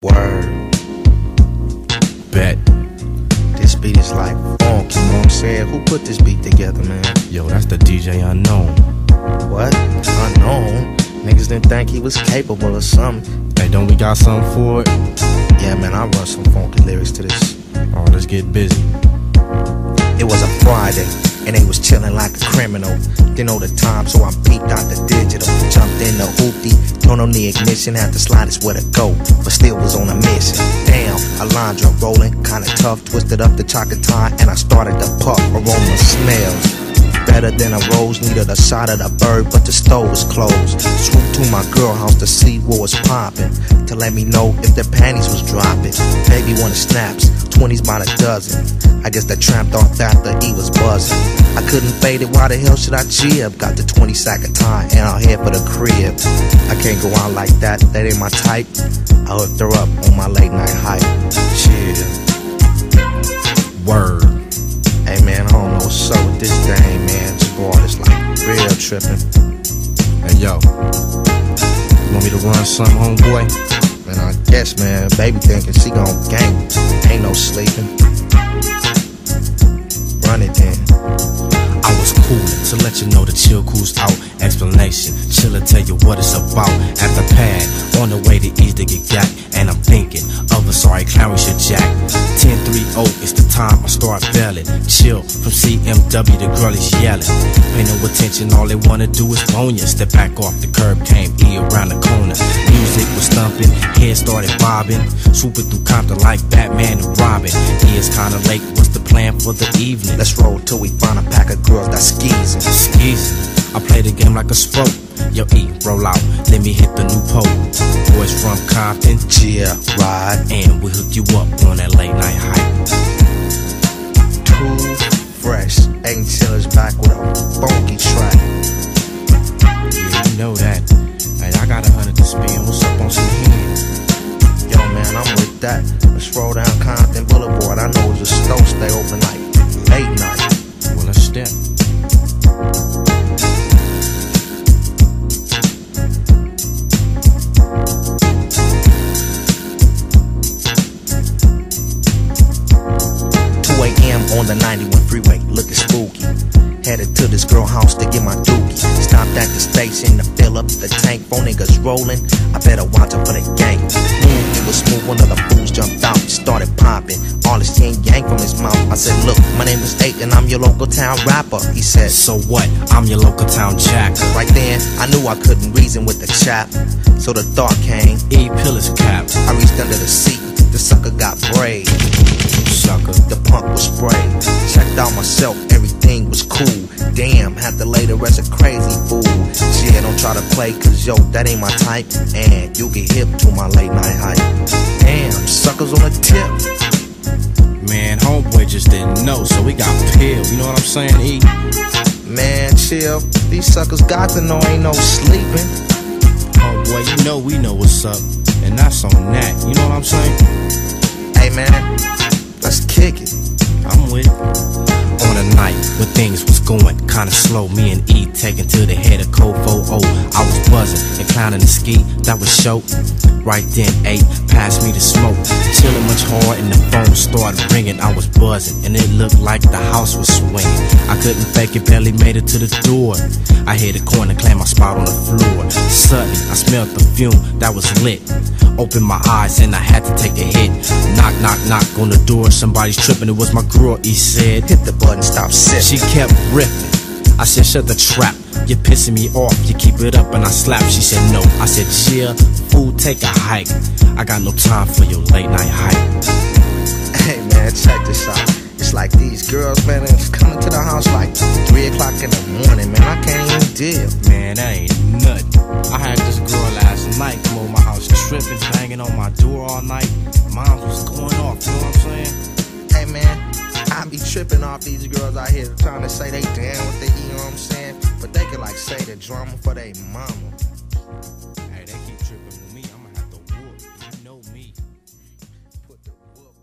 Word. Bet. This beat is like funk, you know what I'm saying? Who put this beat together, man? Yo, that's the DJ unknown. What? Unknown? Niggas didn't think he was capable of something. Hey, don't we got something for it? Yeah, man, I run some funky lyrics to this. Oh, let's get busy. It was a Friday, and they was chillin' like a criminal. Didn't know the time, so I peeped out the digital. Jumped in the hoopty, turned on the ignition, had to slide where to go, but still was on a mission. Damn, Alondra rolling, kinda tough, twisted up the chocolate Thai, and I started to puff. Aroma smells. Better than a rose, needed a shot of the bird, but the store was closed. Swooped to my girl house to see what was poppin', to let me know if the panties was dropping. Baby wanted snaps, 20s by the dozen. I guess that tramped off after he was buzzing. I couldn't fade it, why the hell should I jib? Got the 20 sack of time and I'll head for the crib. I can't go out like that, that ain't my type. I hooked her up on my late night hype. Chill. Word. Hey man, I don't know what's up with this thing, man. This boy is like real tripping. Hey, yo. Want me to run something, homeboy? Man, I guess, man, baby thinking she gon' gang. Ain't no sleeping. Run it then. I was coolin' to let you know the chill cool's out. Explanation, chillin' tell you what it's about. At the pad, on the way to ease to get got. And I'm thinking of a sorry clown we jack. 10-3-0, it's the time I start bailing. Chill from CMW, the girl is yelling. Pay no attention, all they wanna do is bone ya. Step back off the curb, came E around the corner. Music was thumping, head started bobbing. Swooping through Compton like Batman and Robin. It's kinda late, what's the plan for the evening? Let's roll till we find a pack of girls that skeezing. Skis. I play the game like a spro. Yo, E, roll out. Let me hit the new pole. Boys from Compton, Yeah, ride and we hook you up on that late night hype. Too fresh. Ain't chillers back with a funky track. The 91 freeway, looking spooky. Headed to this girl house to get my dookie. Stopped at the station to fill up the tank. Four niggas rolling. I better watch out for the gang. Boom, it was smooth. One of the fools jumped out, started popping. All this yin yang from his mouth. I said, Look, my name is Eiht and I'm your local town rapper. He said, So what? I'm your local town jacker. Right then, I knew I couldn't reason with the chap. So the thought came. E pillars cap, I reached under the seat. The sucker got brave. sucker. The punk was sprayed. Out myself, everything was cool. Damn, had to lay the rest a crazy fool. Shit, don't try to play, cause yo, that ain't my type. And you get hip to my late night hype. Damn, suckers on the tip. Man, homeboy just didn't know, so we got peeled. You know what I'm saying, E? Man, chill. These suckers got to know ain't no sleeping. Homeboy, you know we know what's up. And that's on that. You know what I'm saying? Hey man, let's kick it. It. On a night when things was going kinda slow, me and E taking to the head of 4 I was and the ski, that was show. Right then, Eiht passed me the smoke. Chilling much hard and the phone started ringing. I was buzzing and it looked like the house was swinging. I couldn't fake it, barely made it to the door. I hit a corner, claimed my spot on the floor. Suddenly, I smelled the fume that was lit. Opened my eyes and I had to take a hit. Knock, knock, knock on the door. Somebody's tripping. It was my girl. He said. Hit the button, stop sipping. She kept riffing. I said, shut the trap. You're pissing me off. You keep it up and I slap. She said, no. I said, chill. Fool, take a hike. I got no time for your late night hype. Hey man, check this out. It's like these girls, man, it's coming to the house like 3 o'clock in the morning, man. I can't even deal. Man, that ain't nothing. I had this girl last night come over my house tripping, banging on my door all night. Mom was going off, you know what I'm saying? Hey man, I be tripping off these girls out here trying to say they down with the E, you know what I'm saying? But they can like say the drama for their mama. Hey, they keep tripping with me. I'ma have to whoop. You know me. Put the whoop.